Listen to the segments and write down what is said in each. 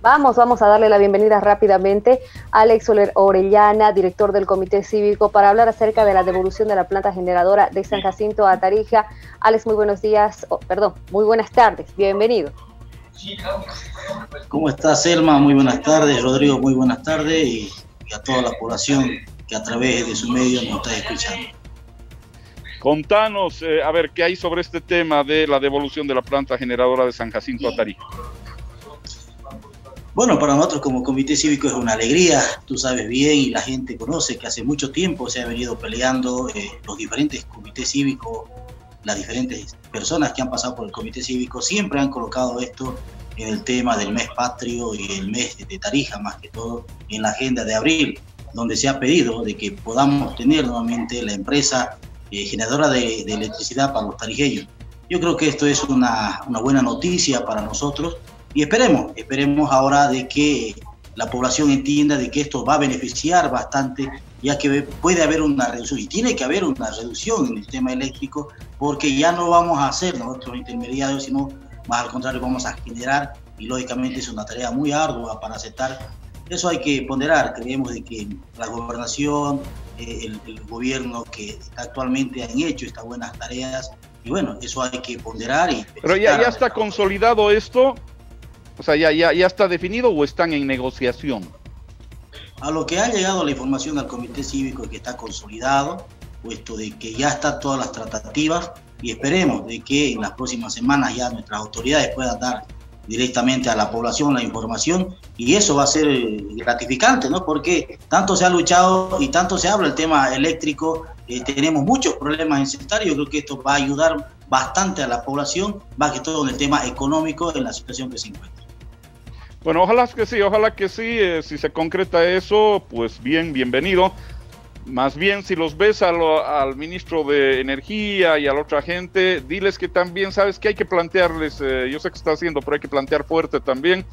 Vamos, vamos a darle la bienvenida rápidamente a Alex Orellana, director del Comité Cívico, para hablar acerca de la devolución de la planta generadora de San Jacinto a Tarija. Alex, muy buenos días, perdón, muy buenas tardes, bienvenido. ¿Cómo estás, Selma? Muy buenas tardes, Rodrigo, muy buenas tardes y, a toda la población que a través de su medio nos está escuchando. Contanos, eh, a ver, ¿qué hay sobre este tema de la devolución de la planta generadora de San Jacinto a Tarija? Bueno, para nosotros como comité cívico es una alegría, tú sabes bien y la gente conoce que hace mucho tiempo se ha venido peleando eh, los diferentes comités cívicos, las diferentes personas que han pasado por el comité cívico siempre han colocado esto en el tema del mes patrio y el mes de Tarija más que todo en la agenda de abril, donde se ha pedido de que podamos tener nuevamente la empresa eh, generadora de, electricidad para los tarijeños. Yo creo que esto es una, una buena noticia para nosotros y esperemos, esperemos ahora de que la población entienda de que esto va a beneficiar bastante, ya que puede haber una reducción, y tiene que haber una reducción en el tema eléctrico, porque ya no vamos a hacer nosotros intermediarios, sino más al contrario vamos a generar, y lógicamente es una tarea muy ardua para aceptar. Eso hay que ponderar, creemos de que la gobernación, eh, el, gobierno que actualmente han hecho estas buenas tareas, y bueno, eso hay que ponderar. Y Pero ya, ya está consolidado esto, o sea, ¿ya, ya, ya está definido o están en negociación? A lo que ha llegado la información al Comité Cívico que está consolidado, puesto de que ya están todas las tratativas y esperemos de que en las próximas semanas ya nuestras autoridades puedan dar directamente a la población la información y eso va a ser gratificante, ¿no? Porque tanto se ha luchado y tanto se habla el tema eléctrico, eh, tenemos muchos problemas en sectario, yo creo que esto va a ayudar bastante a la población, más que todo en el tema económico en la situación que se encuentra. Bueno, ojalá que sí, ojalá que sí. Eh, si se concreta eso, pues bien, bienvenido. Más bien, si los ves al ministro de Energía y a la otra gente, diles que también, sabes que hay que plantearles, eh, yo sé que está haciendo, pero hay que plantear fuerte también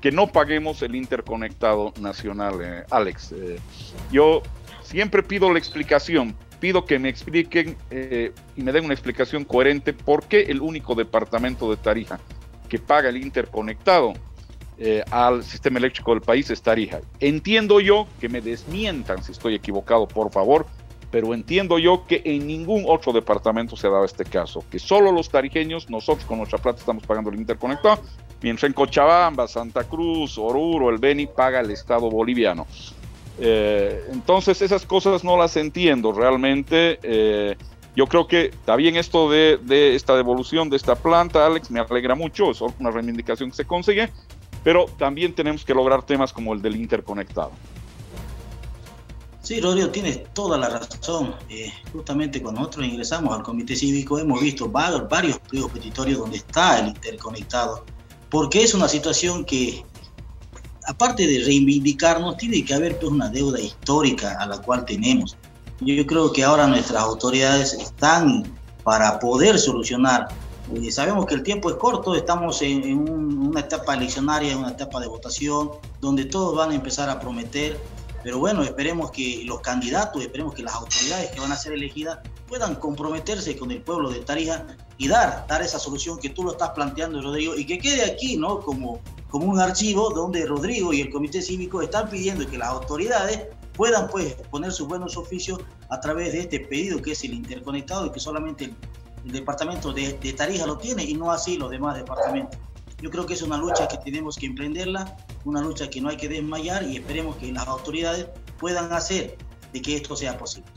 que no paguemos el interconectado nacional, eh, Alex. yo siempre pido la explicación, pido que me expliquen y me den una explicación coherente por qué el único departamento de Tarija que paga el interconectado eh, al sistema eléctrico del país es Tarija. Entiendo yo que me desmientan si estoy equivocado, por favor, pero entiendo yo que en ningún otro departamento se ha dado este caso, que solo los tarijeños, nosotros con nuestra plata estamos pagando el interconectado, mientras en Cochabamba, Santa Cruz, Oruro, el Beni paga el Estado boliviano. Eh, entonces esas cosas no las entiendo realmente. Eh, yo creo que está bien esto de, de, esta devolución de esta planta, Alex, me alegra mucho, es una reivindicación que se consigue, pero también tenemos que lograr temas como el del interconectado. Sí, Rodrigo, tienes toda la razón. Eh, justamente cuando nosotros ingresamos al Comité Cívico hemos visto varios, varios pliegos petitorios donde está el interconectado, porque es una situación que, aparte de reivindicarnos, tiene que haber pues, una deuda histórica a la cual tenemos. Yo creo que ahora nuestras autoridades están para poder solucionar eh, sabemos que el tiempo es corto, estamos en, una etapa eleccionaria, en una etapa de votación, donde todos van a empezar a prometer, pero bueno, esperemos que los candidatos, esperemos que las autoridades que van a ser elegidas puedan comprometerse con el pueblo de Tarija y dar, dar esa solución que tú lo estás planteando, Rodrigo, y que quede aquí, ¿no? Como, como un archivo donde Rodrigo y el Comité Cívico están pidiendo que las autoridades puedan pues poner sus buenos oficios a través de este pedido que es el interconectado y que solamente el departamento de, Tarija lo tiene y no así los demás departamentos. Yo creo que es una lucha que tenemos que emprenderla, una lucha que no hay que desmayar y esperemos que las autoridades puedan hacer de que esto sea posible.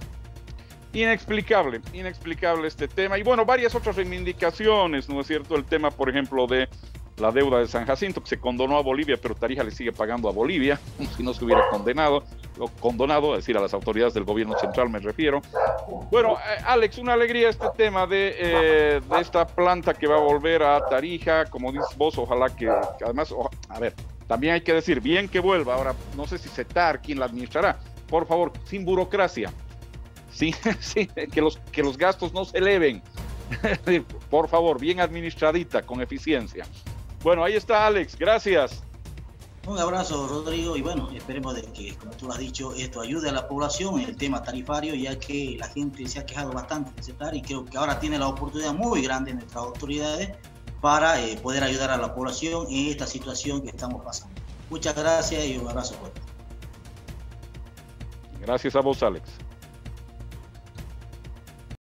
Inexplicable, inexplicable este tema. Y bueno, varias otras reivindicaciones, ¿no es cierto? El tema, por ejemplo, de la deuda de San Jacinto, que se condonó a Bolivia, pero Tarija le sigue pagando a Bolivia, si no se hubiera condenado, o condonado, es decir, a las autoridades del gobierno central me refiero. Bueno, eh, Alex, una alegría este tema de, eh, de, esta planta que va a volver a Tarija, como dices vos, ojalá que, además, a ver, también hay que decir, bien que vuelva, ahora no sé si CETAR, quién la administrará, por favor, sin burocracia, sí, sí, que, los, que los gastos no se eleven, por favor, bien administradita, con eficiencia. Bueno, ahí está Alex, gracias. Un abrazo, Rodrigo, y bueno, esperemos de que, como tú has dicho, esto ayude a la población en el tema tarifario, ya que la gente se ha quejado bastante de aceptar y creo que ahora tiene la oportunidad muy grande en nuestras autoridades para eh, poder ayudar a la población en esta situación que estamos pasando. Muchas gracias y un abrazo fuerte. Gracias a vos, Alex.